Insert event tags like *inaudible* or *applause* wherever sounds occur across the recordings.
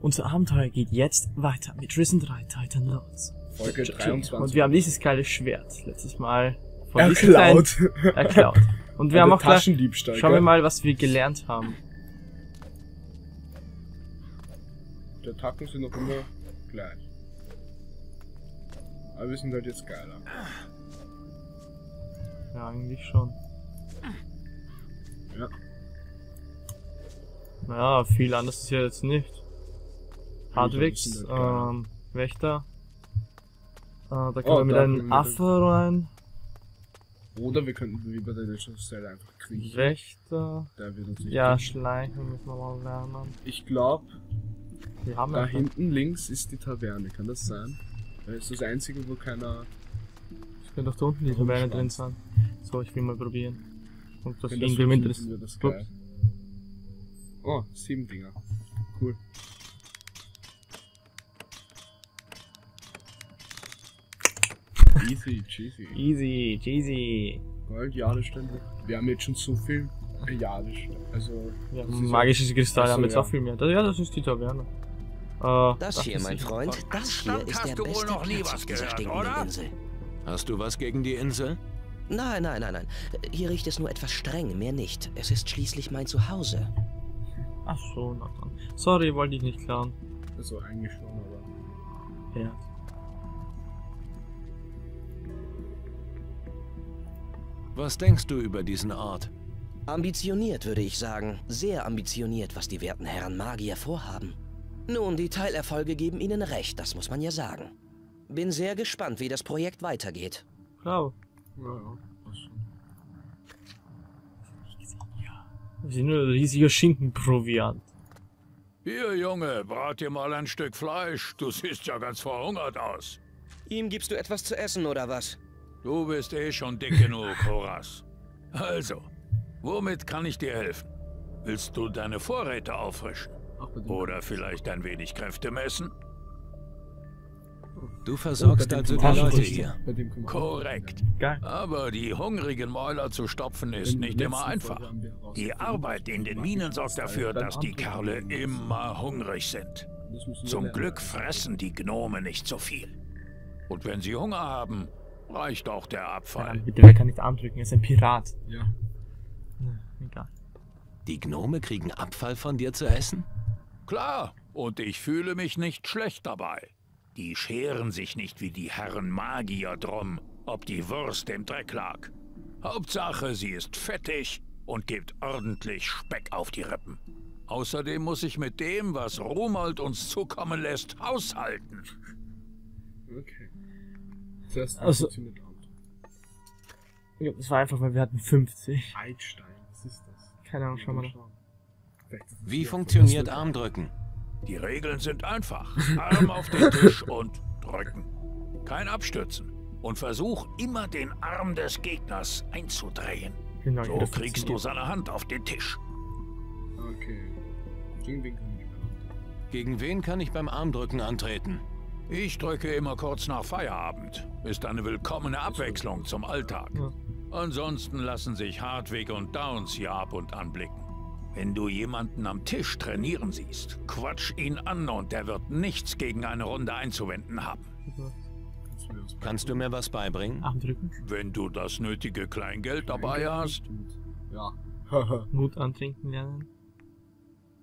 Unser Abenteuer geht jetzt weiter mit Risen 3 Titan Lords. Folge Und 23. wir haben dieses geile Schwert letztes Mal von Erklaut. erklaut. Und wir *laughs* haben auch gleich, schauen wir mal, was wir gelernt haben. Die Attacken sind noch immer gleich. Aber wir sind halt jetzt geiler. Ja, eigentlich schon. Ja. Naja, viel anders ist ja jetzt nicht. Hardwix, sind halt ähm, Wächter. Äh, da können Oh, wir mit da einem Affe rein. Oder wir könnten wie bei der of Zelda einfach kriechen. Wächter. Der wird uns Ja, schleichen müssen wir mal lernen. Ich glaube, Wir haben da ja hinten links ist die Taverne. Kann das sein? Das ist das einzige, wo keiner. Es könnte doch da unten die schwarz? drin sein. So, ich will mal probieren. Und das irgendwie das Ups. geil. Oh, sieben Dinger. Cool. Easy, cheesy. Easy, cheesy. Gold, Jadestände. Wir haben jetzt schon so viel Jadestände. Also, Ja, das magisches Kristall so, haben jetzt ja. auch viel mehr. Das, ja, das ist die Taverne. Äh, Das hier, ist mein Freund, das hier Anstand ist hast der du wohl beste noch nie Platz was gehört, oder? Insel. Hast du was gegen die Insel? Nein, nein, nein, nein. Hier riecht es nur etwas streng, mehr nicht. Es ist schließlich mein Zuhause. Ach so, na dann. Sorry, wollte ich nicht klauen. also eigentlich schon, aber. Ja. Was denkst du über diesen Ort? Ambitioniert, würde ich sagen. Sehr ambitioniert, was die werten Herren Magier vorhaben. Nun, die Teilerfolge geben ihnen recht, das muss man ja sagen. Bin sehr gespannt, wie das Projekt weitergeht. Klar. Ja, ja. passt schon. Wir sind nur ein riesiger Schinkenproviant. Hier, Junge, brat dir mal ein Stück Fleisch. Du siehst ja ganz verhungert aus. Ihm gibst du etwas zu essen, oder was? Du bist eh schon dick genug, *laughs* Horas. Also, womit kann ich dir helfen? Willst du deine Vorräte auffrischen? Oder vielleicht ein wenig Kräfte messen? Du versorgst dem also die Leute hier. Korrekt. Aber die hungrigen Mäuler zu stopfen ist nicht immer einfach. Die Arbeit in den Minen sorgt dafür, dass die Kerle immer hungrig sind. Zum. Glück fressen die Gnome nicht so viel. Und wenn sie Hunger haben, reicht auch der Abfall. Verdammt, bitte, wer kann nicht Arm drücken? Er ist ein Pirat. Ja. Na, egal. Die Gnome kriegen Abfall von dir zu essen? Klar, und ich fühle mich nicht schlecht dabei. Die scheren sich nicht wie die Herren Magier drum, ob die Wurst im Dreck lag. Hauptsache, sie ist fettig und gibt ordentlich Speck auf die Rippen. Außerdem muss ich mit dem, was Rumold uns zukommen lässt, haushalten. Okay. Zuerst Also- funktioniert Amt. Ja, das war einfach, weil wir hatten 50. Eidstein, was ist das? Keine Ahnung, schau mal. nach. Wie funktioniert Armdrücken? Die Regeln sind einfach. *laughs* Arm auf den Tisch und drücken. Kein Abstützen. Und versuch immer den Arm des Gegners einzudrehen. Genau, So kriegst du seine Hand auf den Tisch. Okay. Gegen wen kann ich mehr? Gegen wen kann ich beim Armdrücken antreten? Ich drücke immer kurz nach Feierabend. Ist eine willkommene Abwechslung zum Alltag. Ansonsten lassen sich Hartwig und Downs hier ab und an blicken. Wenn du jemanden am Tisch trainieren siehst, quatsch ihn an und der wird nichts gegen eine Runde einzuwenden haben. Kannst du mir was Kannst du mir was beibringen? Wenn du das nötige Kleingeld dabei hast, Ja. *laughs* Mut antrinken lernen.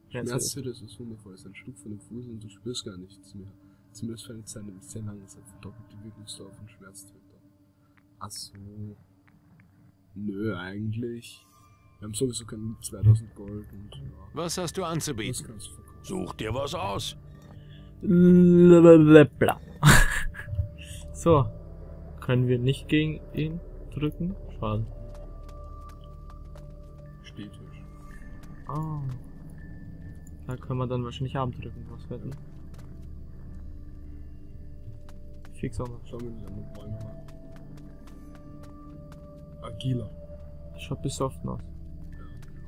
Schmerzt das ist wundervoll. Es ist ein Stück von dem Fuß und du spürst gar nichts mehr. Zumindest für eine Zeit, nämlich sehr lange Zeit verdoppelt die Wirkungsdauer von Schmerztöter. Ach so. Nö, eigentlich. Wir haben sowieso keine 2000 Gold und ja. Was hast du anzubieten? such dir was aus. Blablabla. *laughs* So. Können wir nicht gegen ihn drücken? Schade. Stehtisch. Ah. Da können wir dann wahrscheinlich Arm drücken, was wetten. Fix noch. Schauen wir nicht an den Bäumen an. Agila. Das schaut besoffen aus.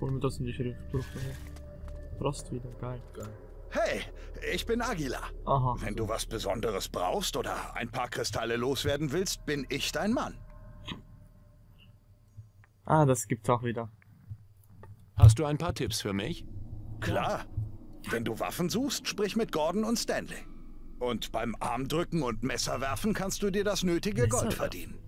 Holen wir das in die Schriftbuch. Frost wieder, geil. Geil. Hey, ich bin Agila. Aha. Wenn du was Besonderes brauchst oder ein paar Kristalle loswerden willst, bin ich dein Mann. Ah, das gibt's auch wieder. Hast du ein paar Tipps für mich? Klar. Wenn du Waffen suchst, sprich mit Gordon und Stanley. Und beim Armdrücken und Messerwerfen kannst du dir das nötige Gold verdienen.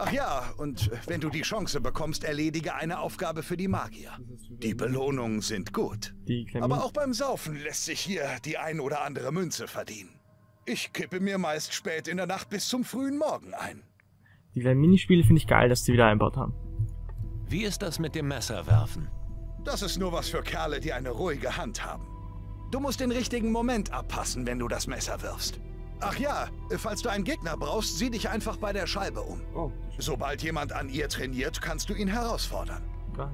Ach ja, und wenn du die Chance bekommst, erledige eine Aufgabe für die Magier. Die Belohnungen sind gut. Aber auch beim Saufen lässt sich hier die ein oder andere Münze verdienen. Ich kippe mir meist spät in der Nacht bis zum frühen Morgen ein. Die kleinen Minispiele finde ich geil, dass die wieder einbaut haben. Wie ist das mit dem Messerwerfen? Das ist nur was für Kerle, die eine ruhige Hand haben. Du musst den richtigen Moment abpassen, wenn du das Messer wirfst. Ach ja, falls du einen Gegner brauchst, sieh dich einfach bei der Scheibe um. Oh, Sobald jemand an ihr trainiert, kannst du ihn herausfordern. Geil.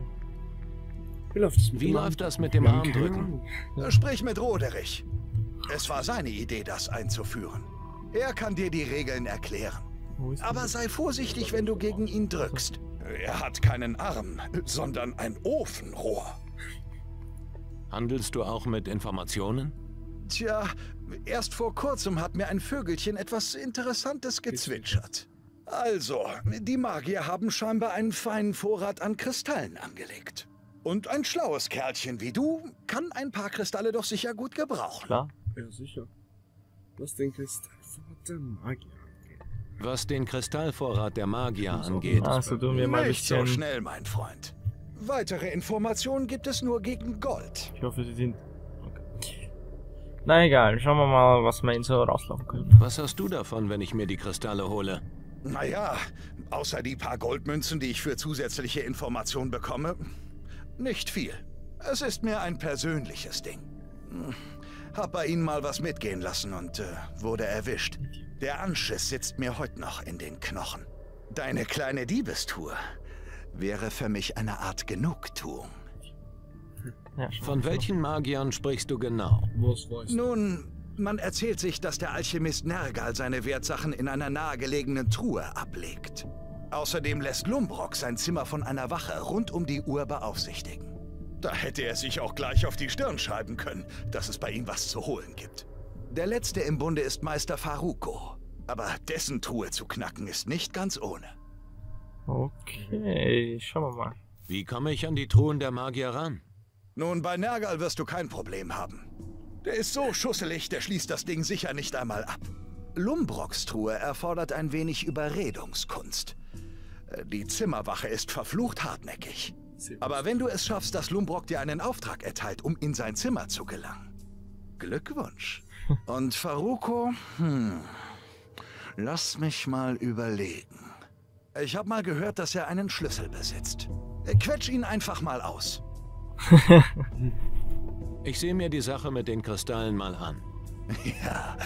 wie läuft das mit Wie dem läuft das mit dem Armdrücken? Ahnung. Sprich mit Roderich. Es war seine Idee, das einzuführen. Er kann dir die Regeln erklären. Aber sei vorsichtig, wenn du gegen ihn drückst. Er hat keinen Arm, sondern ein Ofenrohr. Handelst du auch mit Informationen? Tja, erst vor kurzem hat mir ein Vögelchen etwas Interessantes gezwitschert. Also, die Magier haben scheinbar einen feinen Vorrat an Kristallen angelegt. Und ein schlaues Kerlchen wie du kann ein paar Kristalle doch sicher gut gebrauchen. Klar. Ja, sicher. Was den Kristallvorrat der Magier angeht. Was den Kristallvorrat der Magier angeht, Also tun wir mal ein Nicht so bisschen. schnell, mein Freund. Weitere Informationen gibt es nur gegen Gold. Ich hoffe, sie sind. Okay. Na egal, schauen wir mal, was wir ihnen so rauslaufen können. was hast du davon, wenn ich mir die Kristalle hole? Naja, außer die paar Goldmünzen, die ich für zusätzliche Informationen bekomme, nicht viel. Es ist mir ein persönliches Ding. Hm, Hab bei Ihnen mal was mitgehen lassen und äh, wurde erwischt. Der Anschiss sitzt mir heute noch in den Knochen. Deine kleine Diebestour wäre für mich eine Art Genugtuung. Ja, Von welchen Magiern sprichst du genau? Was weißt du? Nun, man erzählt sich, dass der Alchemist Nergal seine Wertsachen in einer nahegelegenen Truhe ablegt. Außerdem lässt Lumbrock sein Zimmer von einer Wache rund um die Uhr beaufsichtigen. Da hätte er sich auch gleich auf die Stirn schreiben können, dass es bei ihm was zu holen gibt. Der letzte im Bunde ist Meister Faruko. Aber dessen Truhe zu knacken ist nicht ganz ohne. Okay, schauen wir mal. Wie komme ich an die Truhen der Magier ran? Nun, bei Nergal wirst du kein Problem haben. Der ist so schusselig, der schließt das Ding sicher nicht einmal ab. Lumbrocks Truhe erfordert ein wenig Überredungskunst. Äh, Die Zimmerwache ist verflucht hartnäckig. Aber wenn du es schaffst, dass Lumbrock dir einen Auftrag erteilt, um in sein Zimmer zu gelangen. Glückwunsch. *laughs* Und Faruko? Hm. Lass mich mal überlegen. Ich habe mal gehört, dass er einen Schlüssel besitzt. Äh, Quetsch ihn einfach mal aus. *laughs* Ich sehe mir die Sache mit den Kristallen mal an. *laughs* Ja,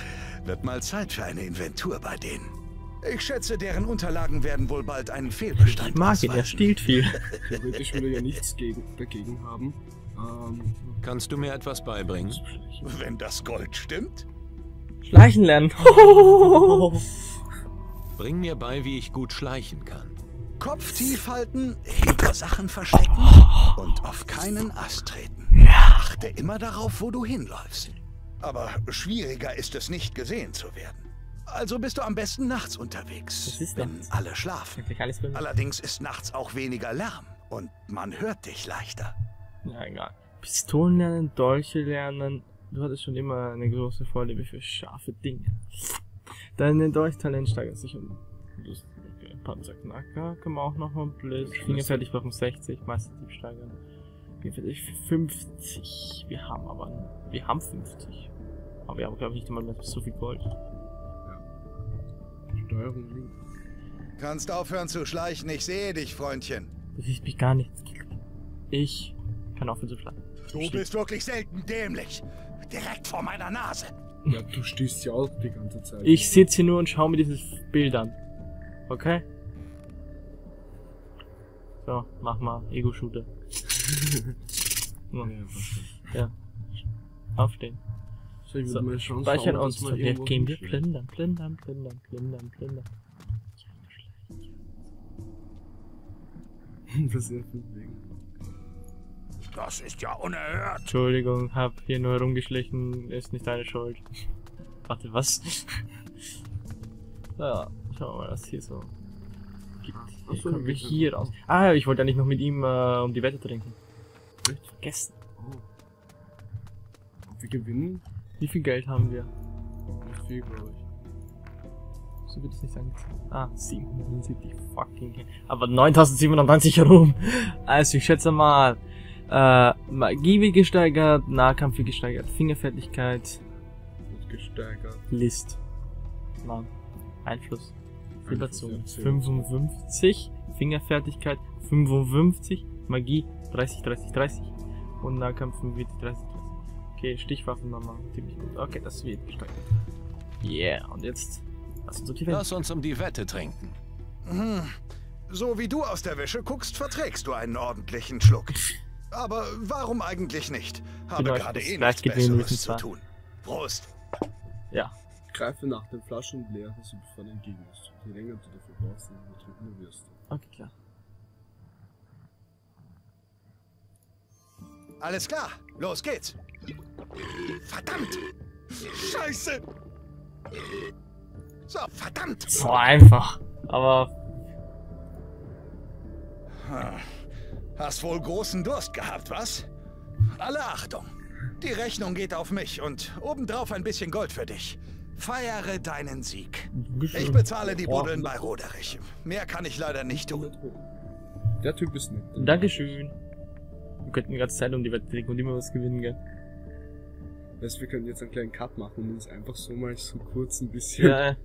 wird mal Zeit für eine Inventur bei denen. Ich schätze, deren Unterlagen werden wohl bald einen Fehlbestand Ich mag ihn, er stiehlt viel. *laughs* Theoretisch würde er ja nichts gegen, dagegen haben. Ähm, Kannst du mir etwas beibringen? Wenn das Gold stimmt? Schleichen lernen. Bring mir bei, wie ich gut schleichen kann. Kopf tief halten, hinter Sachen verstecken und auf keinen Ast treten. Achte immer darauf, wo du hinläufst. Aber schwieriger ist es nicht, gesehen zu werden. Also bist du am besten nachts unterwegs, wenn nachts. alle schlafen. Allerdings ist nachts auch weniger Lärm und man hört dich leichter. Ja, egal. Pistolen lernen, Dolche lernen. Du hattest schon immer eine große Vorliebe für scharfe Dinge. Dein Dolchtalent steigert sich um. Lust- Okay. Panzerknacker kann man auch noch mal blöd. Fingerfertig brauchen 60, Meisterdieb steigern. Fingerfertig 50. Wir haben aber, wir haben 50. Aber wir haben, glaube ich, nicht einmal mehr so viel Gold. Steuerung links. Kannst aufhören zu schleichen, ich sehe dich, Freundchen. Das ist mich gar nicht. Ich kann aufhören zu schlagen. Du bist wirklich selten dämlich. Direkt vor meiner Nase. Ja, du stehst ja auch die ganze Zeit. Ich sitze hier nur und schaue mir dieses Bild an. Okay? So, mach mal Ego-Shooter. *laughs* Ja, ja. ja. Aufstehen. So, ich würde So, mal schauen, speichern uns. mal wir irgendwo gehen wir plündern, plündern, plündern, plündern, plündern. *laughs* Das ist ja von wegen. Das ist ja unerhört. Entschuldigung, hab hier nur rumgeschlichen, ist nicht deine Schuld. Warte, was? *laughs* ja, schauen wir mal, was hier so gibt. Ach Hier so, kommen wir hier raus. Ah, ich wollte ja nicht noch mit ihm äh, um die Wette trinken. Echt? Vergessen. Oh. Wir gewinnen. Wie viel Geld haben wir? Nicht viel, glaube ich. So wird es nicht angezeigt. Ah, 770 fucking. Aber 9097 rum. Also ich schätze mal, äh, Magie wird gesteigert, Nahkampf wird gesteigert, Fingerfertigkeit, Wird gesteigert. List. Mann. Einfluss. Ja, 55. Fingerfertigkeit 55. Magie 30, 30, 30. Und Nahkampf 45, 30, 30. Okay, Stichwaffen nochmal. Ziemlich gut. Okay, das wird gesteigert. Yeah, und jetzt. Lass uns auf die Welt. Lass uns um die Wette trinken. Hm. So wie du aus der Wäsche guckst, verträgst du einen ordentlichen Schluck. *laughs* Aber warum eigentlich nicht? Habe Genau, gerade eh nichts Besseres zu tun. Prost. Ja. Greife nach den Flaschen und leere sie, bevor du entgegenst. Je länger du dafür brauchst, desto betrunkener wirst du. Okay, klar. Alles klar, los geht's. Verdammt! Scheiße! So, verdammt! So einfach. Aber Hast wohl großen Durst gehabt, was? Alle Achtung. Die Rechnung geht auf mich und obendrauf ein bisschen Gold für dich. Feiere deinen Sieg. Ich bezahle die Buddeln bei Roderich. Mehr kann ich leider nicht tun. Der Typ ist nett. Dankeschön. Wir könnten die ganze Zeit um die Wette trinken und immer was gewinnen, gell? Weißt, wir können jetzt einen kleinen Cut machen und uns einfach so mal so kurz ein bisschen. Ja,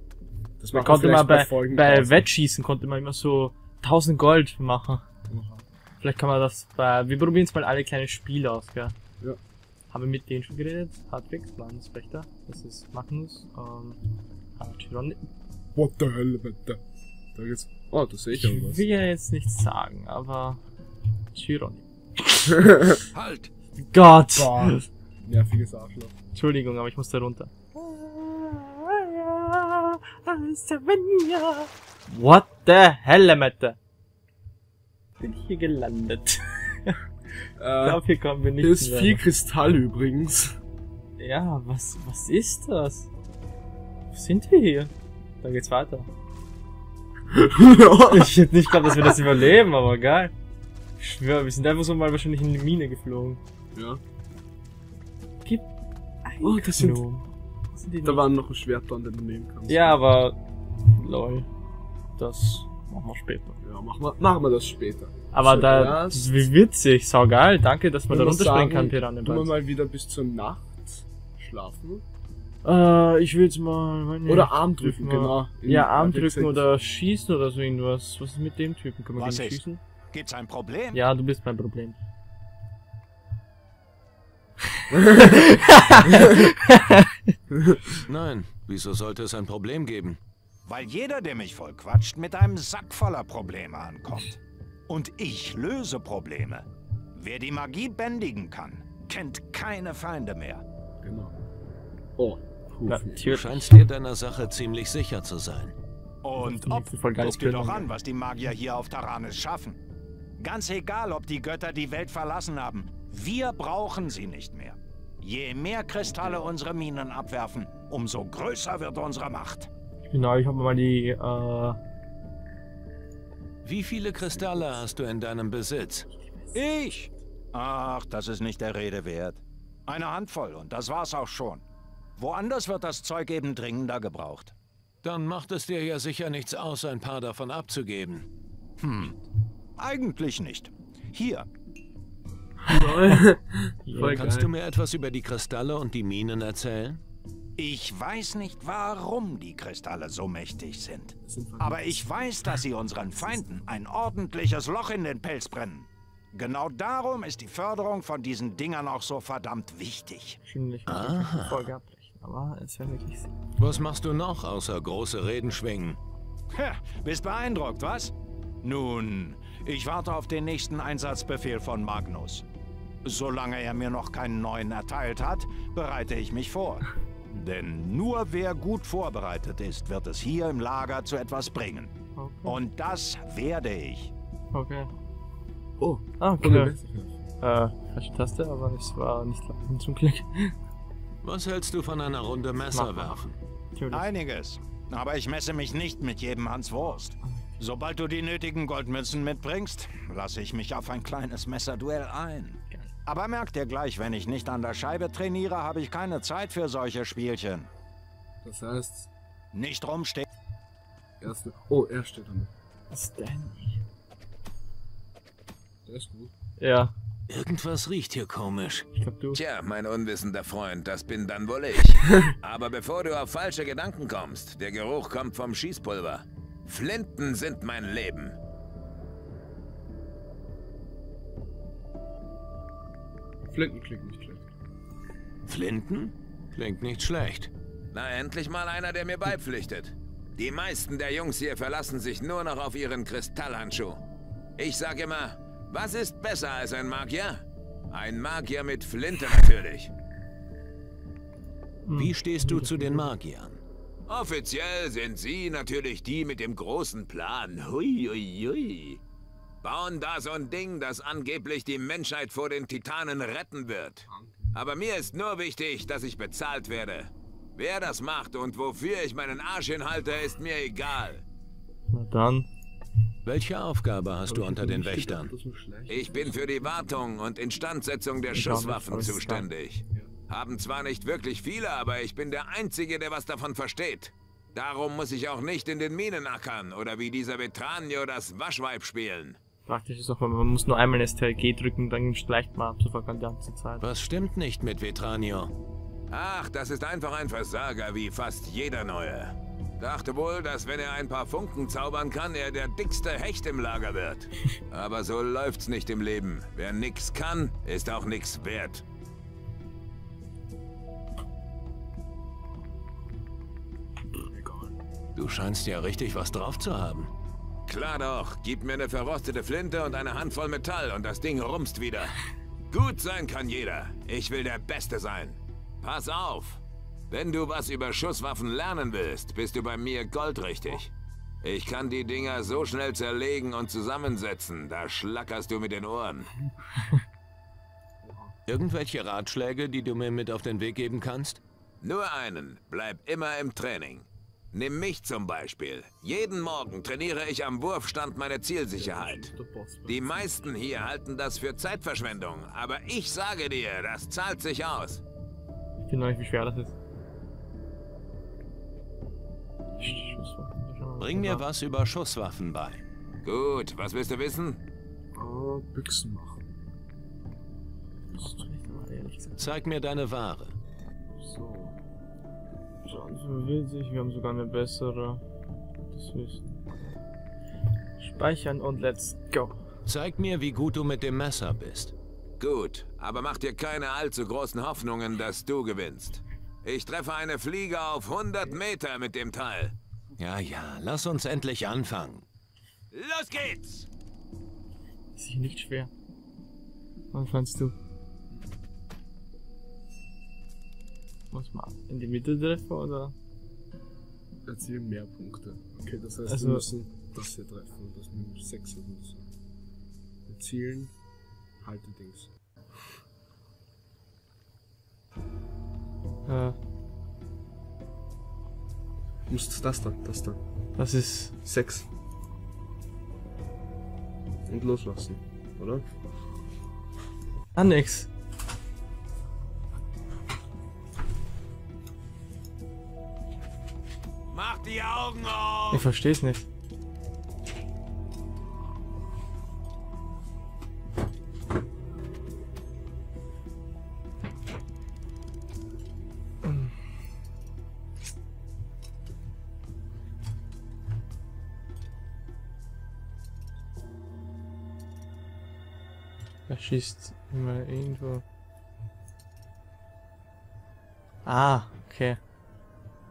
das man konnte mal bei, Folgen bei. Wettschießen konnte man immer so 1000 Gold machen. Vielleicht kann man das bei, wir probieren jetzt mal alle kleinen Spiele aus, gell? Ja. Haben wir mit denen schon geredet? Hartwig, Landespächter, das ist Magnus, ähm, ah, Chiron. What the hell, bitte? Da geht's. Oh, das sehe ich Ich irgendwas. will ja jetzt nichts sagen, aber Chiron. *laughs* Halt! Gott! Boah. Nerviges Arschloch. Entschuldigung, aber ich musste runter. What the hell, Mette? Bin hier gelandet? Ich glaube, hier kommen wir nicht hier ist mehr. viel Kristall übrigens. Ja, was, was ist das? Wo sind wir hier? Da geht's weiter. *laughs* Ich hätte nicht geglaubt, dass wir das überleben, aber geil. Ich schwöre, wir sind einfach so mal wahrscheinlich in die Mine geflogen. ja. Gib Oh, das sind-. Was sind Da denn? war noch ein Schwert dran, den du nehmen kannst. Ja, aber lol. Das machen wir später. Ja, machen wir, machen wir das später. Aber da, das- das ist wie witzig, sau geil. Danke, dass man da runterspringen kann, Piranha Tun wir mal wieder bis zur Nacht schlafen. Äh, ich will jetzt mal. Oder Arm drücken, mal- genau. Ja, Arm drücken oder schießen oder so irgendwas. Was ist mit dem Typen? Können wir Was ist? schießen? Gibt's ein Problem? Ja, du bist mein Problem. *laughs* Nein, wieso sollte es ein Problem geben? Weil jeder, der mich vollquatscht, mit einem Sack voller Probleme ankommt. Und ich löse Probleme. Wer die Magie bändigen kann, kennt keine Feinde mehr. Genau. Oh. Du scheinst dir deiner Sache ziemlich sicher zu sein. Und ob, guck dir doch an, was die Magier hier auf Taranis schaffen. Ganz egal, ob die Götter die Welt verlassen haben, wir brauchen sie nicht mehr. Je mehr Kristalle unsere Minen abwerfen, umso größer wird unsere Macht. Genau, ich habe mal die, äh, Wie viele Kristalle hast du in deinem Besitz? Ich? Ach, das ist nicht der Rede wert. Eine Handvoll und das war's auch schon. Woanders wird das Zeug eben dringender gebraucht. Dann macht es dir ja sicher nichts aus, ein paar davon abzugeben. Eigentlich nicht. Hier, *laughs* Voll Kannst geil. du mir etwas über die Kristalle und die Minen erzählen? Ich weiß nicht, warum die Kristalle so mächtig sind. Aber ich weiß, dass sie unseren Feinden ein ordentliches Loch in den Pelz brennen. Genau darum ist die Förderung von diesen Dingern auch so verdammt wichtig. sehr. Was machst du noch, außer große Reden schwingen? Ha, bist beeindruckt, was? Nun, ich warte auf den nächsten Einsatzbefehl von Magnus. Solange er mir noch keinen neuen erteilt hat, bereite ich mich vor. Denn nur wer gut vorbereitet ist, wird es hier im Lager zu etwas bringen. Okay. Und das werde ich. okay. Oh, Ah, cool. Äh, falsche Taste, aber es war nicht laut zum Glück. Was hältst du von einer Runde Messer werfen? Einiges. Aber ich messe mich nicht mit jedem Hans Wurst. Sobald du die nötigen Goldmünzen mitbringst, lasse ich mich auf ein kleines Messerduell ein. Aber merkt ihr gleich, wenn ich nicht an der Scheibe trainiere, habe ich keine Zeit für solche Spielchen. Das heißt, Nicht rumstehen. erst. Oh, er steht da noch. Stanley. Der ist gut. Ja, Irgendwas riecht hier komisch. ich glaub du. Tja, mein unwissender Freund, das bin dann wohl ich. *laughs* Aber bevor du auf falsche Gedanken kommst, der Geruch kommt vom Schießpulver. Flinten sind mein Leben. Flinten klingt nicht schlecht. Flinten? Klingt nicht schlecht. Na, endlich mal einer, der mir beipflichtet. Die meisten der Jungs hier verlassen sich nur noch auf ihren Kristallhandschuh. Ich sag immer, was ist besser als ein Magier? Ein Magier mit Flinte natürlich. Wie stehst du zu den Magiern? Offiziell sind sie natürlich die mit dem großen Plan. Hui, hui, hui. Bauen da so ein Ding, das angeblich die Menschheit vor den Titanen retten wird. Aber mir ist nur wichtig, dass ich bezahlt werde. Wer das macht und wofür ich meinen Arsch hinhalte, ist mir egal. Na dann. Welche Aufgabe hast du unter den Wächtern? Ich bin für die Wartung und Instandsetzung der Schusswaffen zuständig. Haben zwar nicht wirklich viele, aber ich bin der Einzige, der was davon versteht. Darum muss ich auch nicht in den Minen ackern oder wie dieser Vetranio das Waschweib spielen. Praktisch ist auch, man muss nur einmal das TLG drücken, dann schleicht man ab sofort die ganze Zeit. Was stimmt nicht mit Vetranio? Ach, das ist einfach ein Versager wie fast jeder Neue. Dachte wohl, dass wenn er ein paar Funken zaubern kann, er der dickste Hecht im Lager wird. *laughs* Aber so läuft's nicht im Leben. Wer nix kann, ist auch nix wert. Du scheinst ja richtig was drauf zu haben. Klar doch, gib mir eine verrostete Flinte und eine Handvoll Metall und das Ding rumst wieder. Gut sein kann jeder. Ich will der Beste sein. Pass auf. Wenn du was über Schusswaffen lernen willst, bist du bei mir goldrichtig. Ich kann die Dinger so schnell zerlegen und zusammensetzen, da schlackerst du mit den Ohren. *laughs* Irgendwelche Ratschläge, die du mir mit auf den Weg geben kannst? Nur einen, bleib immer im Training. Nimm mich zum Beispiel. Jeden Morgen trainiere ich am Wurfstand meine Zielsicherheit. Die meisten hier halten das für Zeitverschwendung, aber ich sage dir, das zahlt sich aus. Ich noch nicht, wie schwer das ist. Bring mir was über Schusswaffen bei. Gut, was willst du wissen? Ah, Büchsen machen. Zeig mir deine Ware. So. Schauen so witzig, wir haben sogar eine bessere. Das Wissen. Speichern und let's go. Zeig mir, wie gut du mit dem Messer bist. Gut, aber mach dir keine allzu großen Hoffnungen, dass du gewinnst. Ich treffe eine Fliege auf 100 Meter mit dem Teil. Ja, ja, lass uns endlich anfangen. Los geht's! Ist nicht schwer. Was fandst du? Muss man in die Mitte treffen oder? Erzielen mehr Punkte. Okay, das heißt, Also- wir müssen das hier treffen und das mit 6 müssen. Erzielen, halte Dings. Äh, Du musst das da, das da. das ist. 6. Und loslassen, oder? Ah, nix. Die Augen auf! Ich versteh's nicht. Er schießt immer irgendwo. Ah, okay.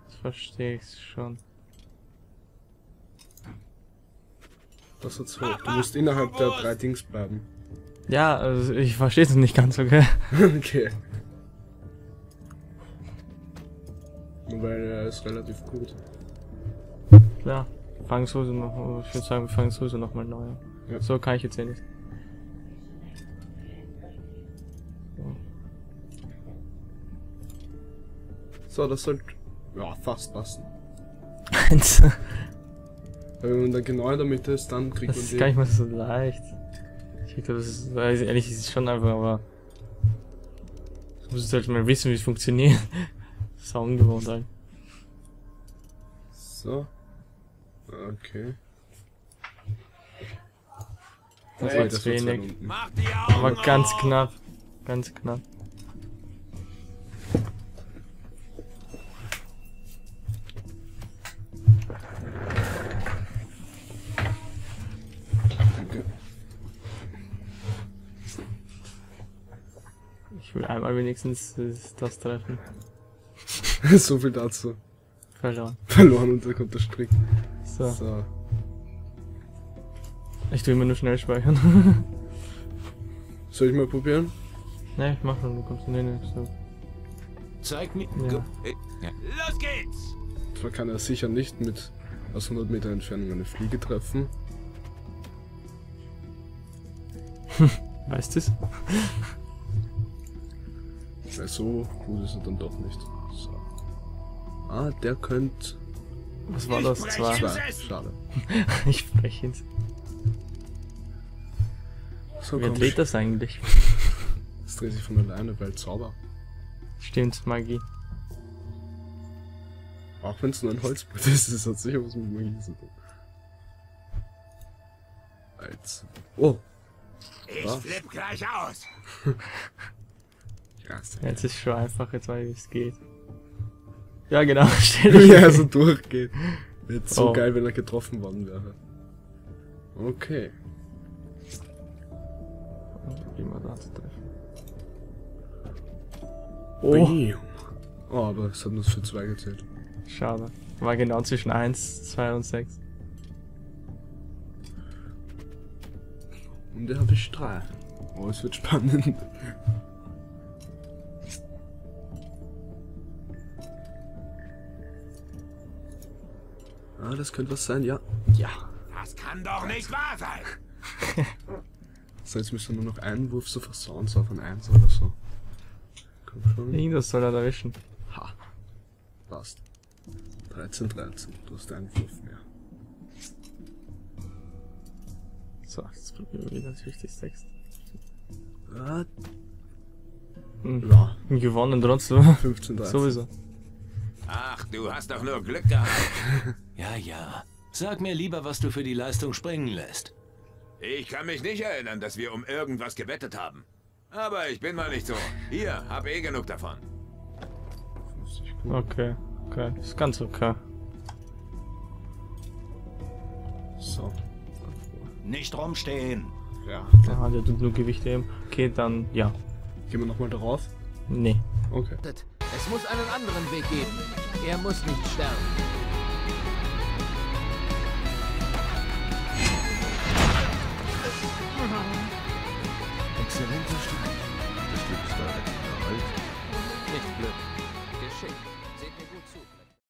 Jetzt verstehe ich's schon. Das hat's hoch. Du musst innerhalb der drei Dings bleiben. Ja, also ich verstehe es nicht ganz, okay? *laughs* okay. Weil er ist relativ gut. Klar. Fangen sowieso noch, ich würde sagen, wir fangen sowieso noch mal neu an. Ja. So kann ich jetzt eh nicht. So, das sollte ja fast passen. *laughs* Eins. Aber wenn man dann genau in der Mitte ist, dann kriegt Das man ist die. gar nicht mal so leicht. Ich glaube, das ist, weiß ich ehrlich, ist es schon einfach, aber Muss jetzt halt mal wissen, wie es funktioniert. *laughs* Das ist auch ungewohnt halt. So. Okay. Das war jetzt wenig. Aber ganz knapp. Ganz knapp. Ich will einmal wenigstens das- das treffen. *laughs* so viel dazu. Verloren. Verloren und da kommt der Strick. So. So. Ich tue immer nur schnell speichern. *laughs* Soll ich mal probieren? ne, ich mach schon, du kommst in den so. Zeig mir. Ja. Los geht's! Zwar kann er sicher nicht mit aus 100 Meter Entfernung eine Fliege treffen. *laughs* Weißt du's? Weil so gut ist er dann doch nicht. So. Ah, der könnte. Was war das? Zwei. Zwei. Schade. *laughs* ich spreche ins. So, Wer dreht das eigentlich? Das dreht sich von alleine, weil Zauber. Stimmt, Magie. Auch wenn es nur ein Holzbrett ist, das hat sicher was mit Magie zu tun. Als. Oh! Ich flipp gleich aus. *laughs* Ja, ist Jetzt ist schon einfach, jetzt weiß ich, wie es geht. Ja, genau, *laughs* stell dich. Wie er so durchgeht. Wird so Oh. geil, wenn er getroffen worden wäre. Okay. Man da zu treffen. Oh. Oh, aber es hat nur für zwei gezählt. schade. War genau zwischen 1, 2 und 6. Und der habe ich drei. Oh, es wird spannend. Ah, das könnte was sein, ja. Ja. Das kann doch nicht wahr sein. *laughs* So, jetzt müsste nur noch einen Wurf so versauen, so auf ein Eins oder so. Komm schon. Irgendwas soll er da erwischen. Ha. Passt. 13, 13. Du hast einen Wurf mehr. So, jetzt probieren wir wieder die 6. Ah, Hm. ja. Gewonnen trotzdem. 15, 13. Sowieso. Ach, du hast doch nur Glück gehabt. *laughs* Ja, ja. Sag mir lieber, was du für die Leistung springen lässt. Ich kann mich nicht erinnern, dass wir um irgendwas gewettet haben. Aber ich bin mal nicht so. Hier, hab eh genug davon. 50 gut. Okay, okay. Ist ganz okay. So. Nicht rumstehen. Ja. Aha, der tut nur Gewicht eben. Okay, dann ja. Gehen wir nochmal darauf. Nee. Okay. Es muss einen anderen Weg geben. Er muss nicht sterben.